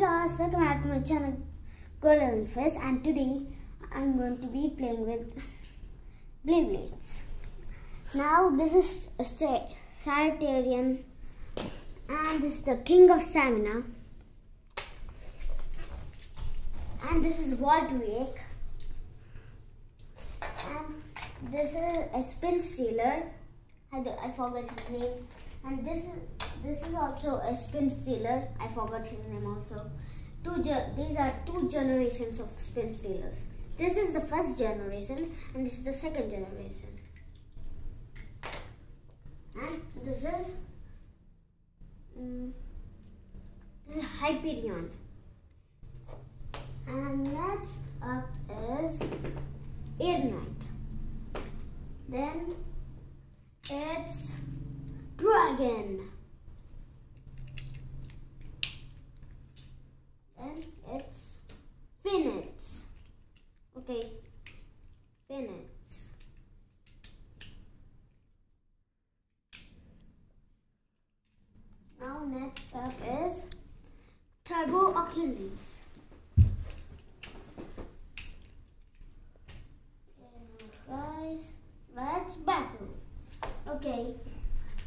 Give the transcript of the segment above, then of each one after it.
Guys, welcome back to my channel Golden Fish and today I'm going to be playing with Beyblades. Now this is a Sanitarium and this is the King of Stamina. And this is Waldwick and this is a Spin Stealer. I, I forgot his name. And this is this is also a spin stealer. I forgot his name also. Two these are two generations of spin stealers. This is the first generation and this is the second generation. And this is mm, this is Hyperion. And next up is Air Knight. Then it's Dragon. It's Phoenix. Okay, Phoenix. Now next up is Turbo Achilles. Guys, let's battle. Okay,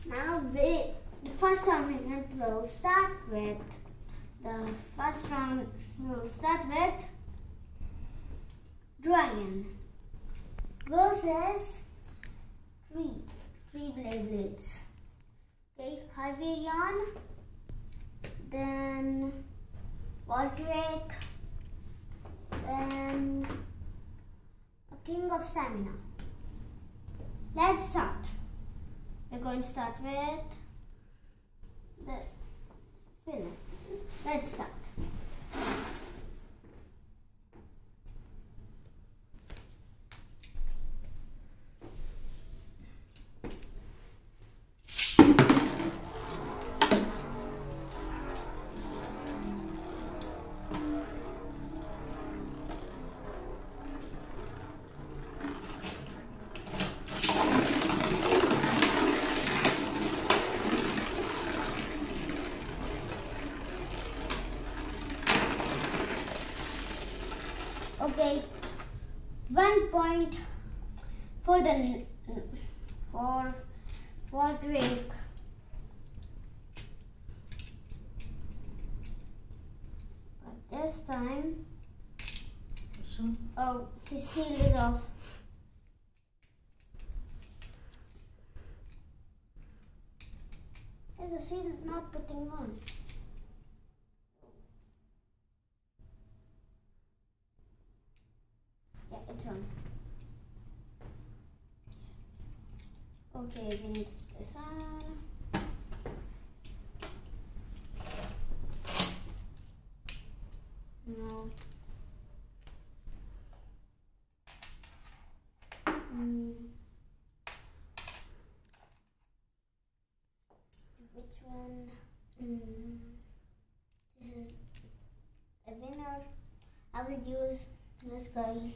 now we the first tournament will start with the first round we will start with Dragon versus three three Beyblades. Okay, Hyperion, then Waldrick, then a King of Stamina. Let's start. We're going to start with this Phoenix. Let's start. Okay, one point for the for Waldwick. But this time, oh, he sealed it off. Is the seal not putting on? Okay, we need this one. No. Mm. Which one? Mm. This is a winner. I will use this guy.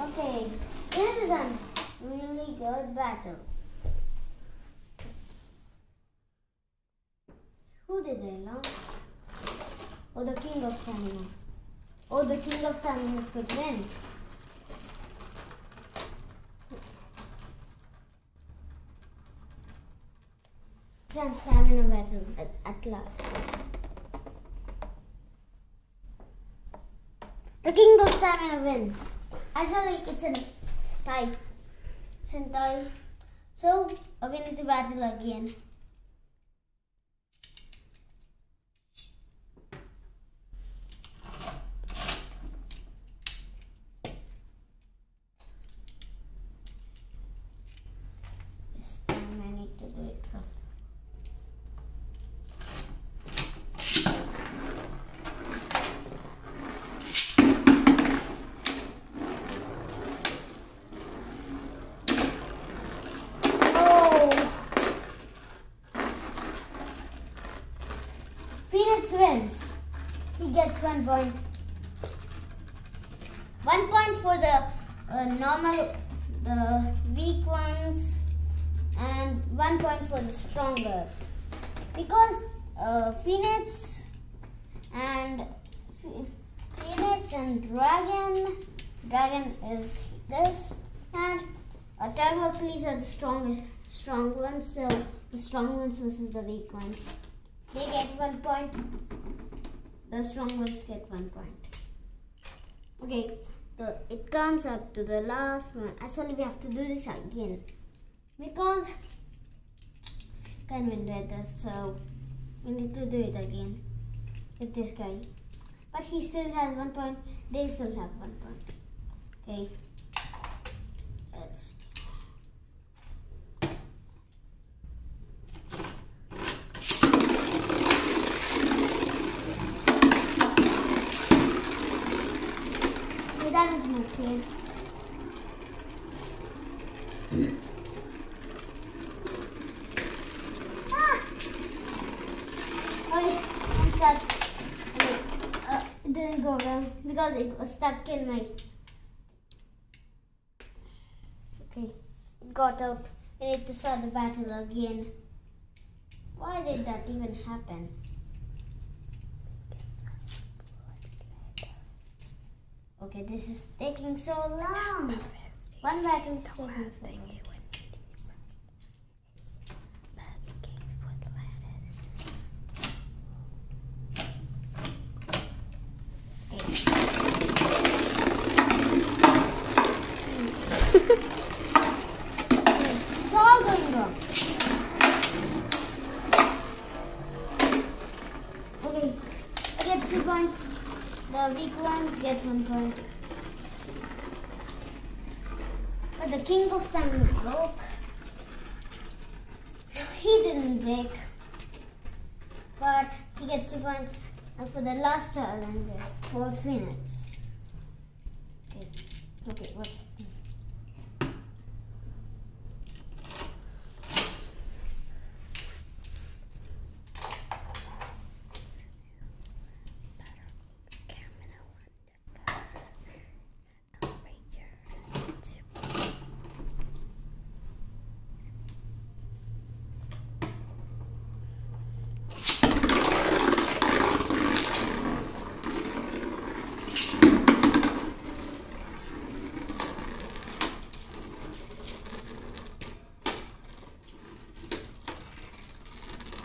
Okay, this is a good battle. Who did they launch? Oh, the King of Stamina. Oh, the King of Stamina is good win. Some stamina battle at, at last. The King of Stamina wins. I feel like it's a tie. It's. So, uh, we need to battle again. This time I need to do it rough. Phoenix wins. He gets one point. One point for the uh, normal, the weak ones, and one point for the strongers. Because uh, Phoenix and Phoenix and Dragon, Dragon is this, and a Tiger Thermocles are the strongest, strong ones. So the strong ones versus the weak ones. They get one point. The strong ones get one point. Okay, the it comes up to the last one. Actually, we have to do this again because can win this. So we need to do it again with this guy. But he still has one point. They still have one point. Okay. Let's ah! Oh, I'm stuck. Uh, it didn't go well because it was stuck in my. Okay, it got out. We need to start the battle again. Why did that even happen? Okay, this is taking so long. One battle is taking so long. It's all going wrong. Okay, I get two points. The weak ones get one point. But the king of stamina broke. He didn't break. But he gets two points. And for the last challenge, four minutes. Okay, okay, what?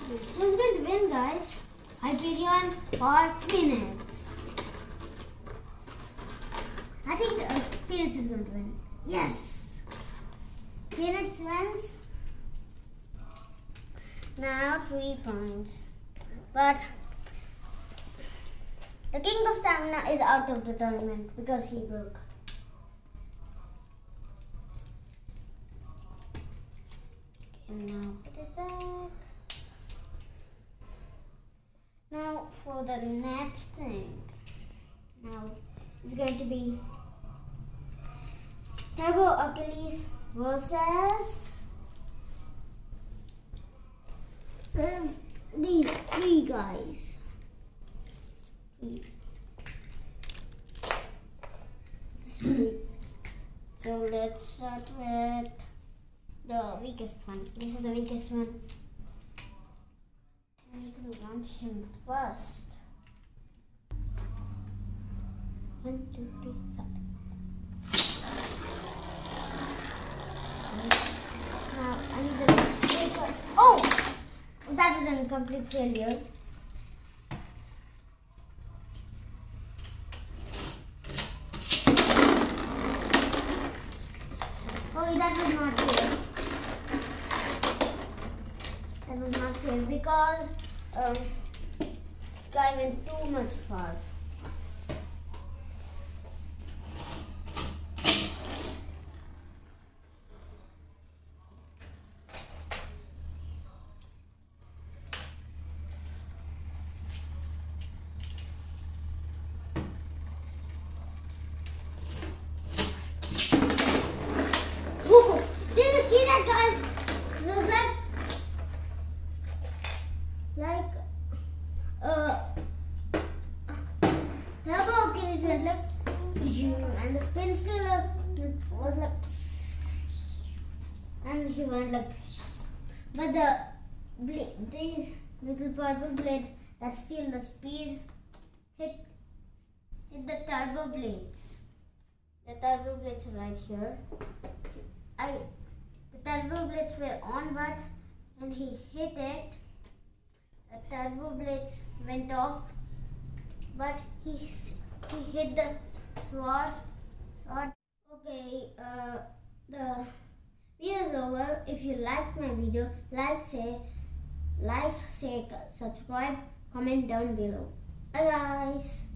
Who's going to win, guys? Hyperion or Phoenix? I think uh, Win. Yes! Wins. Now three points. But the King of Stamina is out of the tournament because he broke. And now put it back. Now for the next thing. Now it's going to be Turbo Achilles versus these three guys. So let's start with the weakest one. This is the weakest one. I'm to launch him first. One, two, three, start. Now I need the next paper. Oh! That was a complete failure. Oh, that was not fair. That was not fair because um, this went too much far. Whoa! Did you see that, guys? It was like, like, uh, blades went like, and the spin stiller was like, and he went like, but the blade, these little purple blades that steal the speed hit hit the turbo blades. The turbo blades are right here. I the turbo blades were on, but when he hit it, the turbo blades went off. But he he hit the sword. Sword. Okay. Uh, the video is over. If you liked my video, like, say, like, say, subscribe, comment down below. Bye guys.